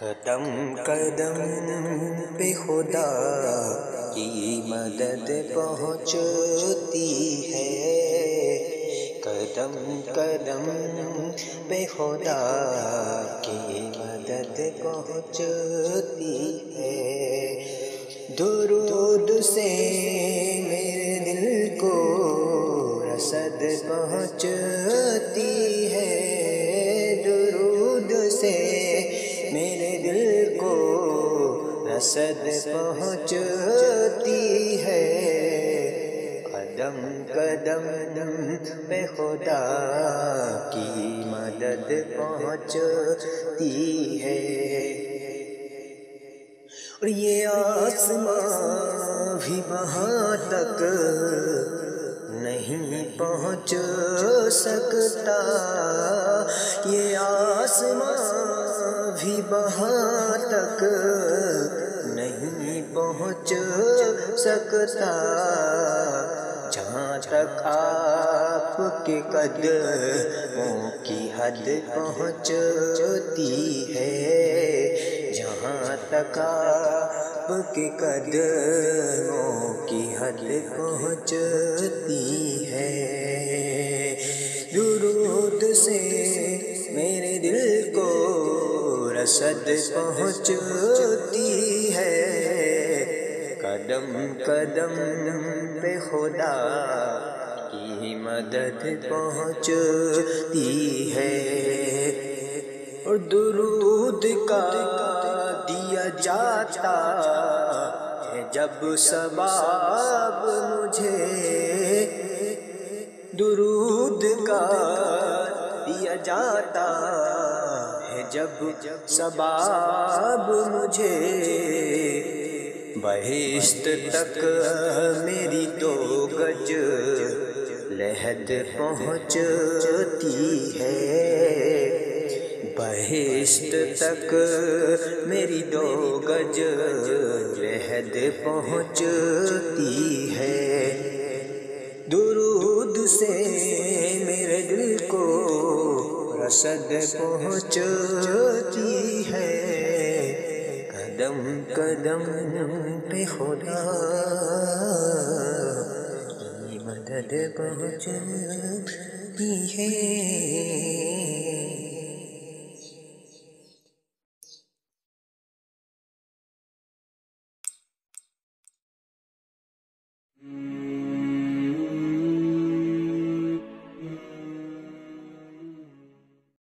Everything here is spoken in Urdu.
قدم قدم پہ خدا کی مدد پہنچتی ہے۔ قدم قدم پہ خدا کی مدد پہنچتی ہے۔ درود سے رسد پہنچتی ہے۔ قدم قدم پہ خدا کی مدد پہنچتی ہے۔ اور یہ آسمان بھی وہاں تک نہیں پہنچ سکتا۔ یہ آسمان بھی وہاں تک پہنچ سکتا۔ جہاں تک آپ کے قدموں کی حد پہنچتی ہے، جہاں تک آپ کے قدموں کی حد پہنچتی ہے۔ درود سے میرے دل کو رسد پہنچتی ہے۔ قدم قدم پہ خدا کی مدد پہنچتی ہے اور درود کا دیا جاتا ہے جب سباب مجھے درود کا دیا جاتا ہے جب سباب مجھے بہشت تک میری دو گج لہد پہنچتی ہے۔ بہشت تک میری دو گج لہد پہنچتی ہے۔ درود سے میرے دل کو رسد پہنچتی ہے قدم قدم پہ خدا کی مدد پہنچتی ہے۔